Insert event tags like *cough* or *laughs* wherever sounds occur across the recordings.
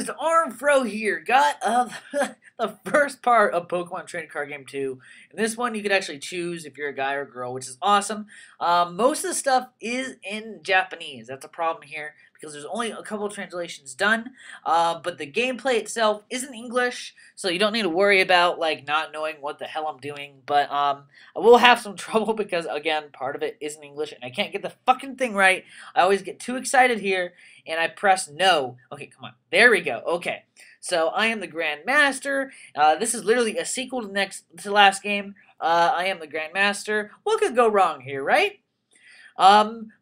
Guys, ArmedFro here. Got uh, *laughs* the first part of Pokemon Trading Card Game 2. In this one, you could actually choose if you're a guy or a girl, which is awesome. Um, most of the stuff is in Japanese. That's a problem here because there's only a couple translations done. Uh, but the gameplay itself is in English, so you don't need to worry about like not knowing what the hell I'm doing. But um, I will have some *laughs* trouble because again, part of it is in English, and I can't get the fucking thing right. I always get too excited here, and I press no. Okay, come on. There we go. Okay. So I am the Grand Master. Uh, this is literally a sequel to next to last game. Uh, I am the Grand Master. What could go wrong here, right? Um,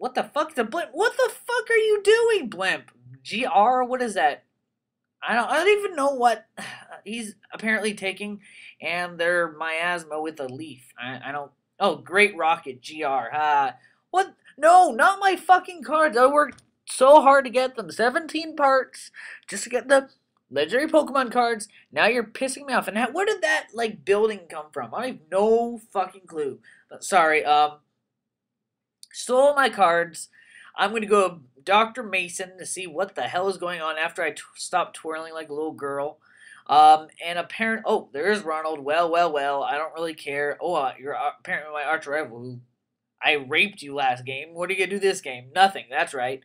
what the fuck? The blimp? What the fuck are you doing, blimp? Gr? What is that? I don't. I don't even know what *sighs* he's apparently taking, and they're miasma with a leaf. I, I don't. Oh, great rocket, gr. Uh, what? No, not my fucking cards. I worked so hard to get them. 17 parts just to get the legendary Pokemon cards. Now you're pissing me off. And how, where did that like building come from? I have no fucking clue. But sorry, um, stole my cards. I'm gonna go Dr. Mason to see what the hell is going on after I stop twirling like a little girl. Um, and apparent. Oh, there's Ronald. Well, well, well. I don't really care. Oh, uh, you're uh, apparently my arch rival. I raped you last game. What are you gonna do this game? Nothing. That's right.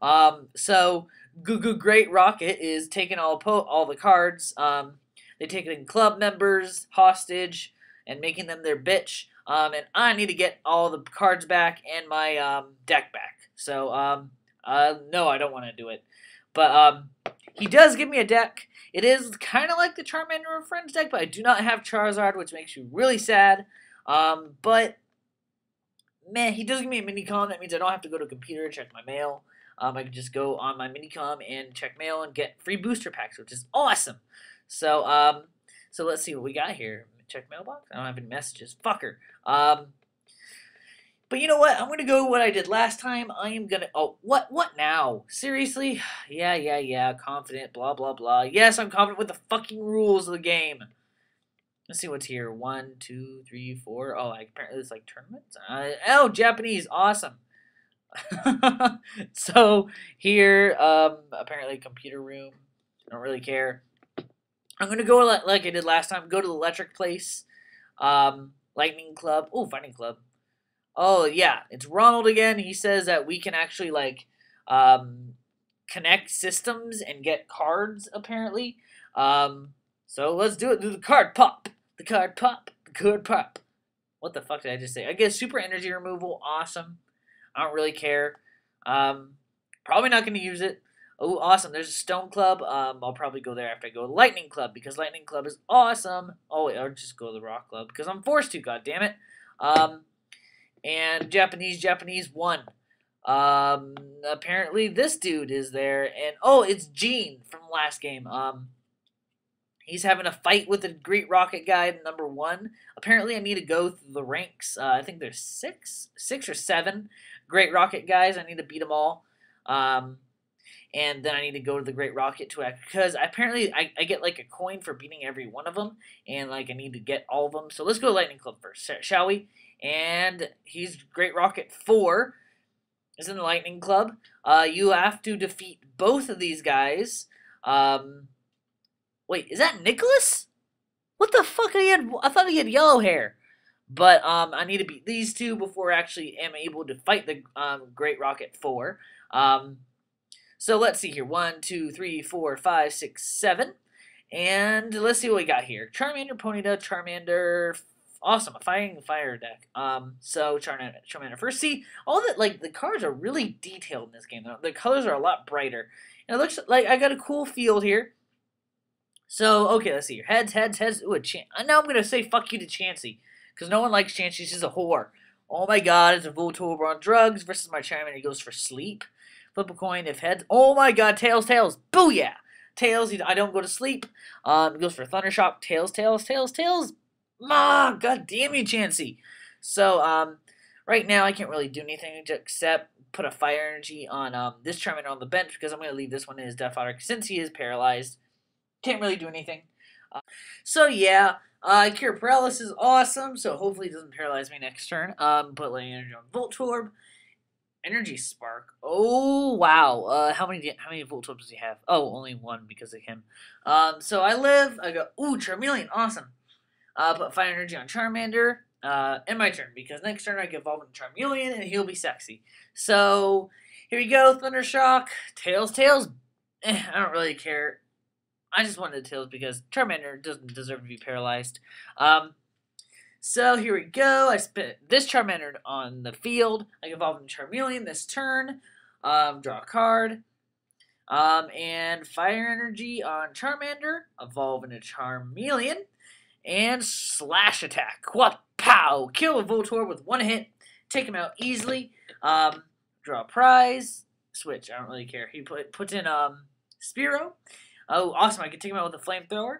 Um, so Goo Goo Great Rocket is taking all all the cards. Um, they're taking club members hostage and making them their bitch. Um, and I need to get all the cards back and my um, deck back. So um, uh, no, I don't want to do it. But um, he does give me a deck. It is kind of like the Charmander and Friends deck, but I do not have Charizard, which makes you really sad. Um, but man, he does give me a minicom. That means I don't have to go to a computer and check my mail. Um, I can just go on my minicom and check mail and get free booster packs, which is awesome. So, um, so let's see what we got here. Check mailbox. I don't have any messages. Fucker. Um, but you know what? I'm gonna go what I did last time. I am gonna. Oh, what? What now? Seriously? *sighs* Yeah, yeah, yeah. Confident. Blah blah blah. Yes, I'm confident with the fucking rules of the game. Let's see what's here. One, two, three, four. Oh, I, apparently it's like tournaments. Uh, oh, Japanese. Awesome. *laughs* so here, um, apparently computer room. I don't really care. I'm gonna go like I did last time. Go to the electric place, um, lightning club. Oh, fighting club. Oh yeah, it's Ronald again. He says that we can actually like um, connect systems and get cards apparently. Um, so let's do it. Do the card pop. The card pop. The card pop. What the fuck did I just say? I guess super energy removal. Awesome. I don't really care. Um, probably not going to use it. Oh, awesome. There's a Stone Club. Um, I'll probably go there after I go to Lightning Club because Lightning Club is awesome. Oh, wait, I'll just go to the Rock Club because I'm forced to, God damn it. Um, and Japanese, Japanese one. Um, apparently this dude is there. And, oh, it's Gene from last game. Um, He's having a fight with the Great Rocket guy, number one. Apparently, I need to go through the ranks. Uh, I think there's six, six or seven Great Rocket guys. I need to beat them all. Um, and then I need to go to the Great Rocket to act because apparently I, I get like a coin for beating every one of them, and like I need to get all of them. So let's go Lightning Club first, shall we? And he's Great Rocket four is in the Lightning Club. Uh, you have to defeat both of these guys. Um, Wait, is that Nicholas? What the fuck? He had, I thought he had yellow hair. But um, I need to beat these two before I actually am able to fight the um, Great Rocket 4. Um, so let's see here. One, two, three, four, five, six, seven. And let's see what we got here. Charmander, Ponyta, Charmander, awesome, a fighting fire deck. Um, so Charmander, Charmander first. See, all that like the cards are really detailed in this game. The colors are a lot brighter. And it looks like I got a cool field here. So, okay, let's see here. Heads, heads, heads. Ooh, a Chan- now I'm to say fuck you to Chansey. Because no one likes Chansey. She's a whore. Oh my god, it's a Voltorb on drugs versus my Charmander. He goes for sleep. Flip a coin if heads. Oh my god, tails, tails. Booyah! Tails, I don't go to sleep. Um, goes for Thunder Shock. Tails, tails, tails, tails. Ma, god damn you, Chansey. So, um, right now I can't really do anything except put a fire energy on um, this Charmander on the bench because I'm going to leave this one in his death fodder since he is paralyzed. Can't really do anything. Uh, so yeah, uh, Cure Paralysis is awesome, so hopefully it doesn't paralyze me next turn. Um, put Lightning Energy on Voltorb. Energy spark. Oh wow! Uh, how many how many Voltorb does he have? Oh, only one because of him. Um, so I live. I go. Ooh, Charmeleon, awesome. Uh, put fire energy on Charmander. Uh, my turn because next turn I can evolve into Charmeleon and he'll be sexy. So here we go. Thunder Shock. Tails, Tails. Eh, I don't really care. I just wanted Tails because Charmander doesn't deserve to be paralyzed. Um, so here we go. I spent this Charmander on the field. I evolve into Charmeleon this turn. Um, draw a card. Um, and Fire Energy on Charmander. Evolve into Charmeleon. And Slash Attack. What? Pow! Kill a Voltorb with one hit. Take him out easily. Um, draw a prize. Switch. I don't really care. He put puts in um Spearow. Oh, awesome! I can take him out with a flamethrower.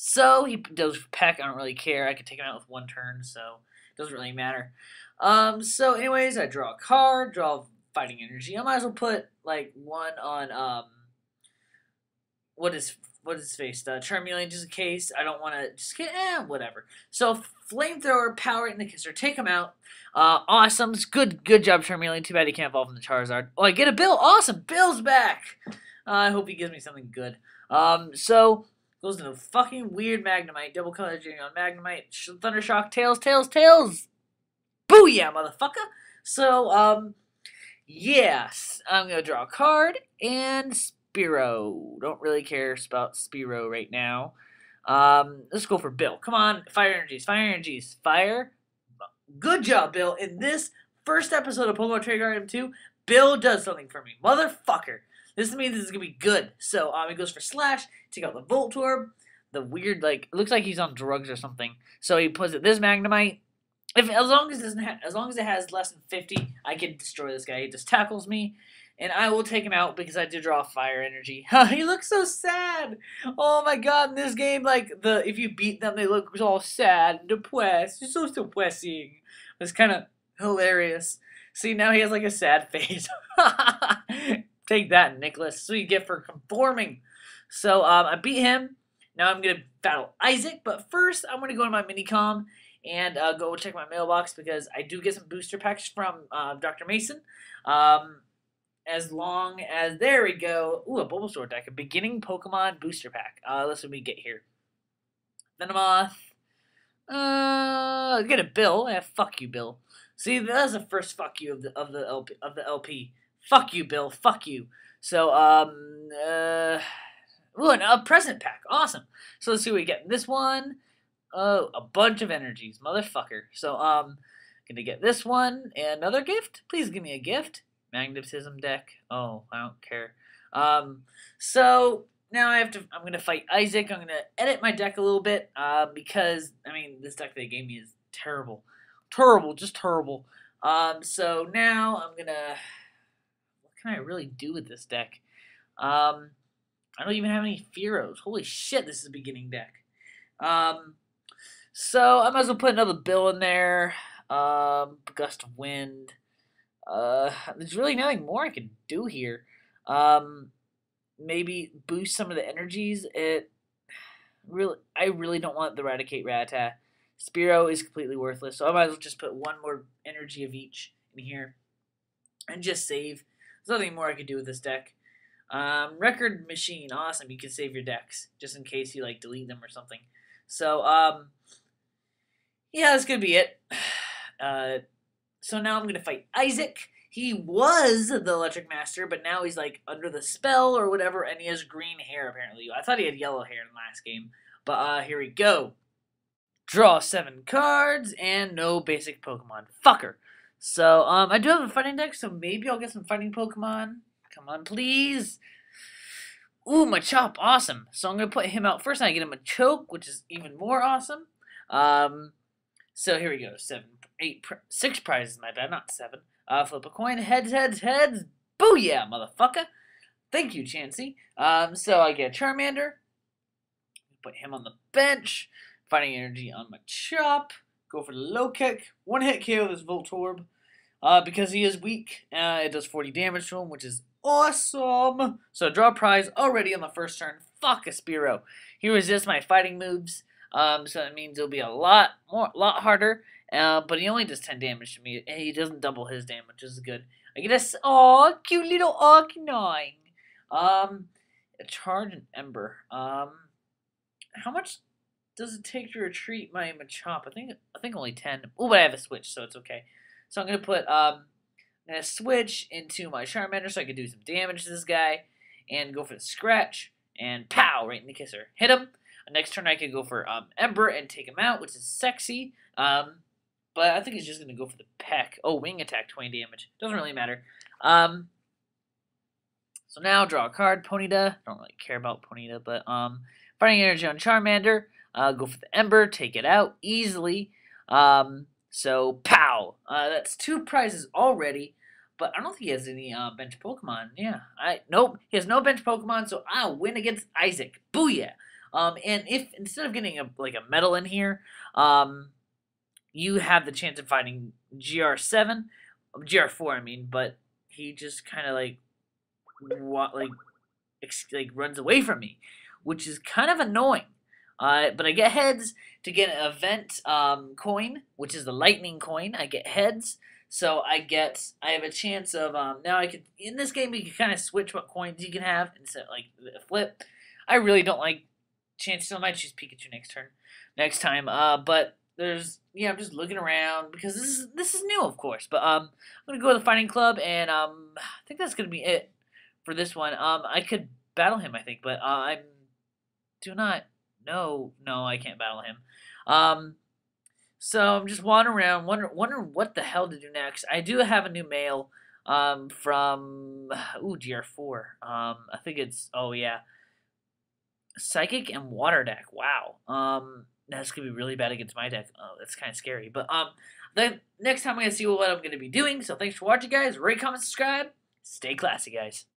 So he does Peck. I don't really care. I can take him out with one turn, so it doesn't really matter. Um, so anyways, I draw a card, draw fighting energy. I might as well put like one on um what is what is face uh, Charmeleon just in case I don't want to just get eh whatever. So flamethrower, power in the kisser, take him out. Uh, awesome, it's good good job Charmeleon. Too bad he can't evolve into Charizard. Oh, I get a Bill. Awesome, Bill's back. Uh, I hope he gives me something good. Um, so Goes into fucking weird Magnemite. Double Colorless Energy on Magnemite. Thundershock. Tails, tails, tails. Booyah, motherfucker. So, um, yes. I'm going to draw a card. And Spearow. Don't really care about Spearow right now. Um, let's go for Bill. Come on. Fire energies. Fire energies. Fire. Good job, Bill. In this first episode of Pokemon Trading Card 2, Bill does something for me. Motherfucker. This means this is gonna be good. So um, he goes for slash, take out the Voltorb, the weird like looks like he's on drugs or something. So he puts it this Magnemite. If as long as it doesn't ha- as long as it has less than fifty, I can destroy this guy. He just tackles me, and I will take him out because I did draw fire energy. *laughs* he looks so sad. Oh my god! In this game, like the if you beat them, they look all sad and depressed. It's so depressing. It's kind of hilarious. See now he has like a sad *laughs* face. *laughs* Take that, Nicholas. So you get for conforming. So um, I beat him. Now I'm going to battle Isaac. But first, I'm going to go to my minicom and uh, go check my mailbox because I do get some booster packs from uh, Dr. Mason. Um, as long as, there we go. Ooh, a Bulbasaur deck. A beginning Pokemon booster pack. Uh, let's see what we get here. Venomoth. Uh, get a Bill. Yeah, fuck you, Bill. See, that's the first fuck you of the of the LP of the LP. Fuck you, Bill. Fuck you. So, um, uh, ooh, a present pack. Awesome. So let's see what we get. This one, oh, a bunch of energies, motherfucker. So, um, gonna get this one. Another gift? Please give me a gift. Magnetism deck. Oh, I don't care. Um, so now I have to. I'm gonna fight Isaac. I'm gonna edit my deck a little bit. Uh, because I mean, this deck they gave me is terrible, terrible, just terrible. Um, so now I'm gonna can I really do with this deck? Um, I don't even have any Fearows. Holy shit, this is a beginning deck. Um, so I might as well put another Bill in there. Um, Gust of Wind. Uh, there's really nothing more I can do here. Um, maybe boost some of the energies. It really, I really don't want the Eradicate Rattata. Spearow is completely worthless, so I might as well just put one more energy of each in here and just save. There's nothing more I could do with this deck. Um, record machine, awesome. You can save your decks just in case you like delete them or something. So, um, yeah, that's gonna be it. *sighs* Uh, so now I'm gonna fight Isaac. He was the Electric Master, but now he's like under the spell or whatever, and he has green hair apparently. I thought he had yellow hair in the last game, but uh, here we go. Draw seven cards and no basic Pokemon. Fucker. So, um, I do have a fighting deck, so maybe I'll get some fighting Pokemon. Come on, please. Ooh, Machop, awesome. So I'm going to put him out first, and I get him Machoke, which is even more awesome. Um, so here we go. Seven, eight, six prizes, my bad, not seven. Uh, flip a coin, heads, heads, heads. Booyah, motherfucker. Thank you, Chansey. Um, so I get a Charmander. Put him on the bench. Fighting energy on Machop. Go for the low kick. One hit KO this Voltorb. Uh, because he is weak, uh, it does 40 damage to him, which is awesome. So draw prize already on the first turn. Fuck a Spearow. He resists my fighting moves. Um, so that means it'll be a lot more, lot harder. Uh, but he only does 10 damage to me, and he doesn't double his damage, which is good. I get a, oh, cute little Arcanine. Um, charge and Ember. Um, how much does it take to retreat my Machop? I think, I think only 10. Oh, but I have a switch, so it's okay. So I'm going to put, um, I'm to switch into my Charmander so I can do some damage to this guy, and go for the Scratch, and pow, right in the kisser. Hit him. Next turn I could go for um, Ember and take him out, which is sexy. Um, but I think he's just going to go for the peck. Oh, wing attack, 20 damage. Doesn't really matter. Um, so now draw a card, Ponyta. Don't really care about Ponyta, but um, fighting energy on Charmander. Uh, go for the Ember, take it out easily. Um, so pow. Uh, that's two prizes already. But I don't think he has any uh, bench Pokemon. Yeah, I nope. He has no bench Pokemon, so I'll win against Isaac. Booyah! Um, and if instead of getting a like a medal in here, um, you have the chance of finding GR7, GR4, I mean, but he just kind of like, what, like, like runs away from me, which is kind of annoying. Uh, but I get heads to get an event um, coin, which is the lightning coin. I get heads, so I get I have a chance of um, now I could in this game you can kind of switch what coins you can have instead of, like flip. I really don't like chances. I might choose Pikachu next turn, next time. Uh, but there's yeah, I'm just looking around because this is this is new, of course. But um, I'm gonna go to the fighting club, and um, I think that's gonna be it for this one. Um, I could battle him, I think, but uh, I'm do not no no I can't battle him. Um, so I'm just wandering around, wondering wondering what the hell to do next. I do have a new mail um from ooh GR4. Um, I think it's oh yeah. Psychic and Water deck. Wow. Um, that's gonna be really bad against my deck. Oh, that's kind of scary. But um, the next time I'm gonna see what I'm gonna be doing. So thanks for watching, guys. Rate, comment, subscribe. Stay classy, guys.